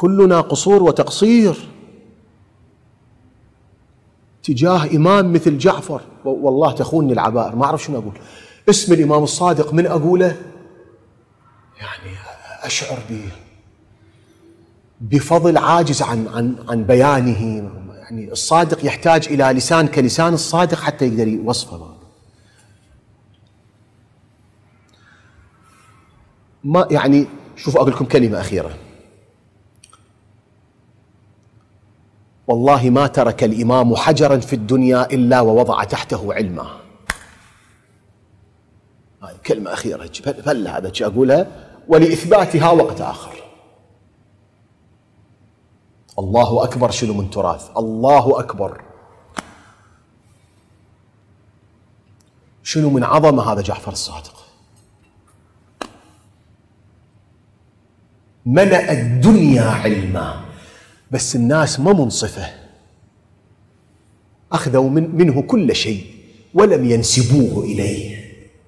كلنا قصور وتقصير. تجاه إمام مثل جعفر والله تخونني العبائر ما أعرف شنو أقول. اسم الإمام الصادق من أقوله؟ يعني أشعر به بفضل عاجز عن عن عن بيانه. يعني الصادق يحتاج إلى لسان كلسان الصادق حتى يقدر يوصفه. ما يعني شوف أقول لكم كلمة أخيرة. والله ما ترك الإمام حجرا في الدنيا إلا ووضع تحته علما. هاي كلمة أخيرة فلا هذا أقولها ولإثباتها وقت آخر. الله أكبر شنو من تراث؟ الله أكبر. شنو من عظمة هذا جعفر الصادق؟ ملأ الدنيا علما. بس الناس ما منصفة. أخذوا من منه كل شيء ولم ينسبوه إليه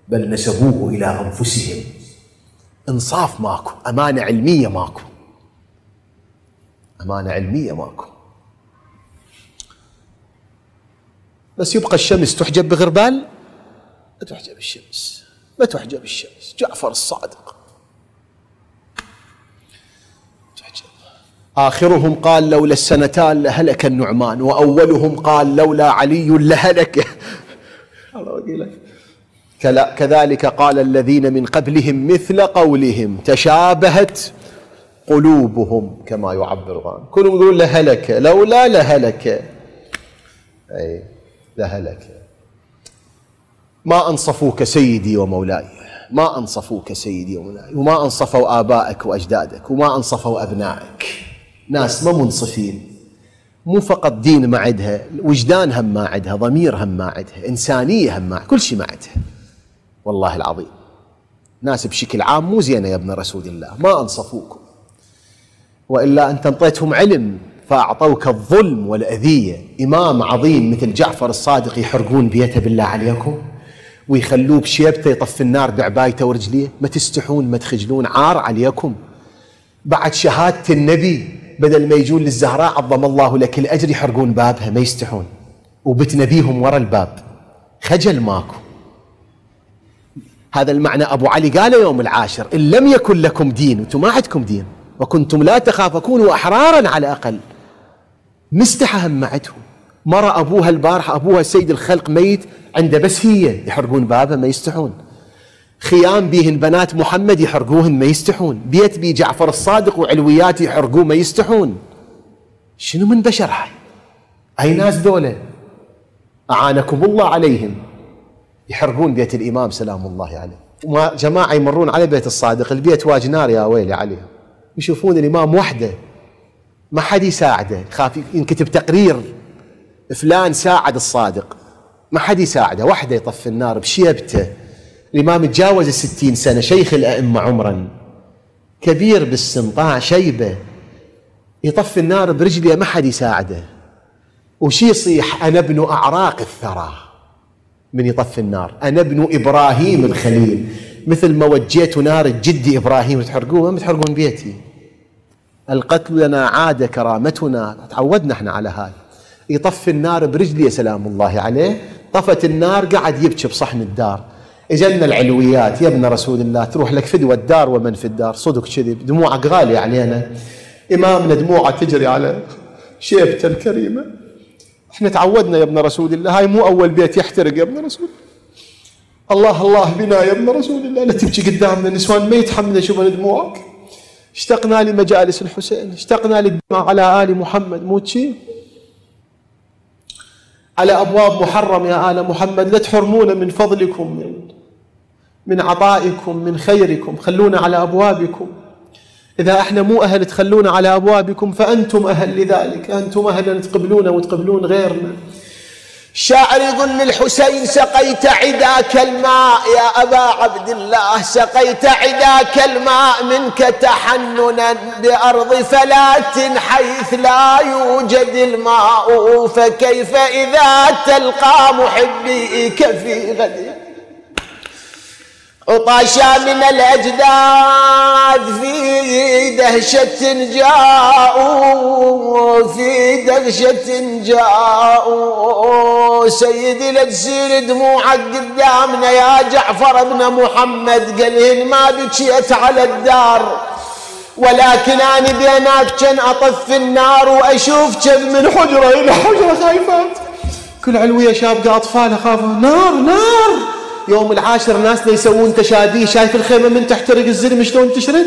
بل نسبوه إلى أنفسهم. إنصاف ماكو أمانة علمية ماكو. أمانة علمية ماكو. بس يبقى الشمس تحجب بغربال؟ ما تحجب الشمس. ما تحجب الشمس. جعفر الصادق تحجب آخرهم قال لولا السنتان لهلك النعمان وأولهم قال لولا علي لهلك. كذلك قال الذين من قبلهم مثل قولهم تشابهت قلوبهم كما يعبر القرآن. كلهم يقولون لهلك لولا لهلك. أي لهلك. ما أنصفوك سيدي ومولاي ما أنصفوك سيدي ومولاي وما أنصفوا آبائك وأجدادك وما أنصفوا أبنائك. ناس ما منصفين. مو فقط دين ما عندها وجدان هم ما عندها ضمير هم ما عندها إنسانية هم ما كل شيء ما عندها والله العظيم. ناس بشكل عام مو زينة يا ابن رسول الله ما أنصفوكم. وإلا أنت أنطيتهم علم فأعطوك الظلم والأذية. إمام عظيم مثل جعفر الصادق يحرقون بيته بالله عليكم ويخلوه بشيبته يطفي النار بعبايته ورجليه. ما تستحون ما تخجلون عار عليكم. بعد شهادة النبي بدل ما يجون للزهراء عظم الله لك الأجر يحرقون بابها ما يستحون. وبت نبيهم ورا الباب. خجل ماكو. هذا المعنى أبو علي قال يوم العاشر إن لم يكن لكم دين أنتم ما عندكم دين وكنتم لا تخاف كونوا أحرارا على الأقل. مستحى همعتهم مرة أبوها البارحة أبوها سيد الخلق ميت عنده بس هي يحرقون بابه ما يستحون. خيام بيهن بنات محمد يحرقوهن ما يستحون. بيت بي جعفر الصادق وعلويات يحرقوه ما يستحون. شنو من بشر هاي؟ أي ناس دولة أعانكم الله عليهم. يحرقون بيت الإمام سلام الله عليه. جماعة يمرون على بيت الصادق البيت واج نار يا ويلي عليهم يشوفون الإمام وحده. ما حد يساعده. خاف ينكتب تقرير. فلان ساعد الصادق. ما حد يساعده. وحده يطفي النار بشيبته. الإمام تجاوز الستين سنة شيخ الأئمة عمرا. كبير بالسن طاع شيبة. يطفي النار برجليه ما حد يساعده. وشي يصيح؟ أنا ابن أعراق الثرى. من يطفي النار؟ أنا ابن إبراهيم الخليل مثل ما وجيت نار جدي إبراهيم تحرقوه ما تحرقون بيتي. القتل لنا عادة كرامتنا. تعودنا إحنا على هذا. يطفي النار برجلي سلام الله عليه. طفت النار قعد يبكي بصحن الدار. اجلنا العلويات يا ابن رسول الله تروح لك فدوى الدار ومن في الدار. صدق كذب دموعك غالية علينا. إمامنا دموعه تجري على شيبته الكريمة. إحنا تعودنا يا ابن رسول الله هاي مو أول بيت يحترق يا ابن رسول. الله الله بنا يا ابن رسول الله لا تبكي قدامنا النسوان ما يتحملن يشوفون دموعك. اشتقنا لمجالس الحسين اشتقنا للدماء على آل محمد مو شيء على أبواب محرم يا آل محمد لا تحرمونا من فضلكم من من عطائكم من خيركم خلونا على أبوابكم. إذا إحنا مو أهل تخلونا على أبوابكم فأنتم أهل لذلك أنتم أهل أن تقبلونا وتقبلون غيرنا. شاعر يقول للحسين سقيت عداك الماء يا أبا عبد الله سقيت عداك الماء منك تحننا بأرض فلاة حيث لا يوجد الماء فكيف إذا تلقى محبيك في غد؟ عطاشا من الأجداد في دهشة جاءوا في دهشة جاءوا. سيدي لا تصير دموعك قدامنا يا جعفر ابن محمد قال ما بكيت على الدار. ولكن أنا بينات كان أطف النار وأشوف كم من حجرة إلى حجرة خايفات كل علوية شابقة أطفال خافوا نار نار. يوم العاشر ناسنا يسوون تشادي. شايف الخيمة من تحترق الزلم شلون تشرد؟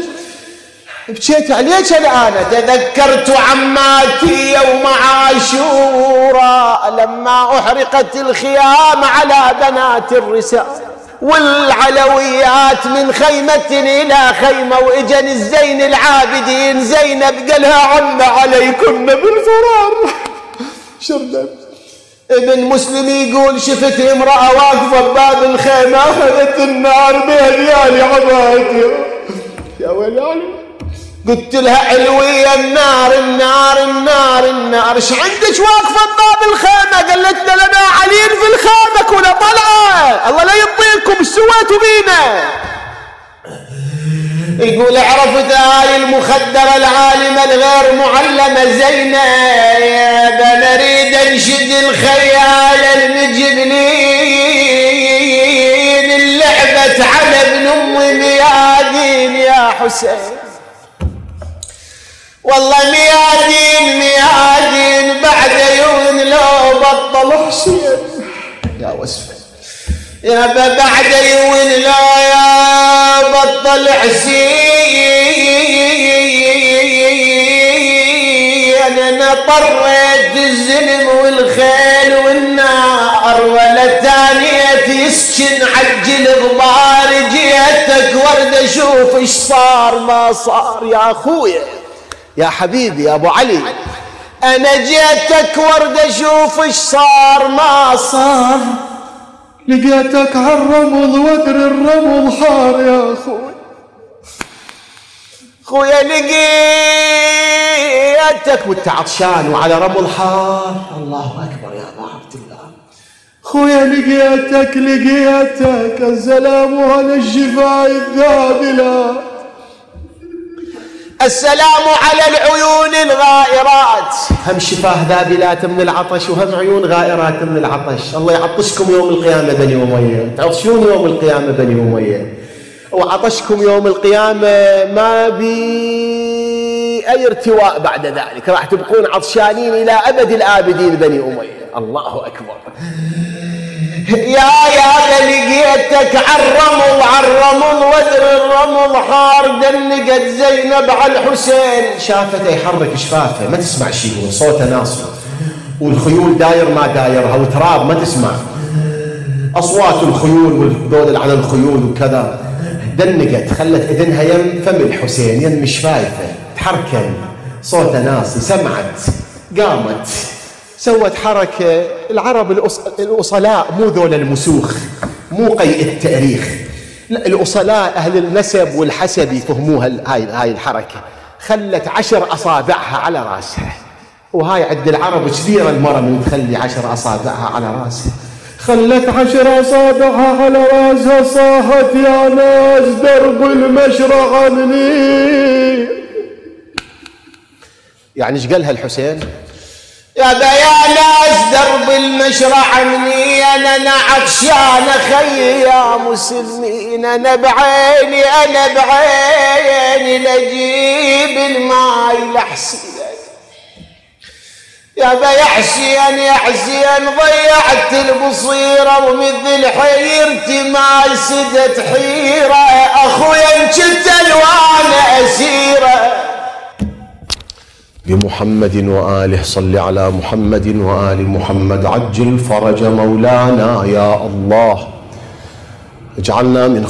بكيت عليك الآن تذكرت عماتي يوم عاشورا لما أحرقت الخيام على بنات الرسال والعلويات من خيمة إلى خيمة وإجن الزين العابدين. زينب قالها عم عليكم بالفرار. شرنا ابن مسلم يقول شفت امرأة واقفة بباب الخيمة أخذت النار بهديالي عبادي. يا ويلي. قلت لها علوية النار النار النار النار. إيش عندك واقفة بباب الخيمة؟ قالت لنا علين في الخيمة كنا طلعة. الله لا يطيكم إيش سويتوا بينا. يقول عرفت هاي المخدرة العالمة الغير معلمة زينة. أنا اريد انشد الخيال المجبلين اللعبة على ابن امي ميادين يا حسين. والله ميادين ميادين بعد يوم لو بطل حسين. يا وسفة. يا بعد لو يا بطل حسين. أنا طريت الزلم والخيل والنار ولا ثانية يسكن عجل غبار جيتك ورد أشوف إيش صار ما صار. يا اخويا يا حبيبي يا أبو علي. أنا جيتك ورد أشوف إيش صار ما صار. لقيتك على الرمل ودر الرمل حار يا أخوي. خويا لقيتك وانت عطشان وعلى رمل حار. الله أكبر يا ابو عبد الله. خويا لقيتك لقيتك. السلام على الشفاء الذابلة. السلام على العيون الغائرات. هم شفاه ذابلات من العطش وهم عيون غائرات من العطش. الله يعطشكم يوم القيامة بني أمية. تعطشون يوم القيامة بني أمية. وعطشكم يوم القيامة ما بي أي ارتواء بعد ذلك. راح تبقون عطشانين إلى أبد الآبدين بني أمية. الله أكبر. يا يا لقيتك عالرمل عالرمل ودر الرمل حار دنقت زينب على الحسين. شافته يحرك شفافه ما تسمع شيء يقول صوته ناصر. والخيول داير ما دايرها وتراب ما تسمع. أصوات الخيول والذول على الخيول وكذا. دنقت خلت إذنها يم فم الحسين يم شفايفه. تحركن صوته ناصي سمعت قامت. سوت حركة العرب الأصلاء مو ذول المسوخ مو قيء التأريخ. لا الأصلاء أهل النسب والحسب يفهموها هاي هاي الحركة. خلت عشر أصابعها على راسها. وهاي عند العرب كبيرة المرة من تخلي عشر أصابعها على راسها. خلت عشر أصابعها على راسها صاحت يا ناس درب المشرع مني. يعني إيش قالها الحسين؟ يا يا ناس درب المشرع مني أنا عطشان خي يا مسلمين أنا بعيني أنا بعيني لجيب الماي لحسين يا يا حسين يا حسين ضيعت البصيرة ومثل حيرتي ما سدت حيرة. أخويا إن كنت ألوان أسيرة. بمحمد وآله صل على محمد وآل محمد. عجل فرج مولانا يا الله. اجعلنا من